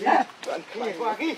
Yeah. Aquí.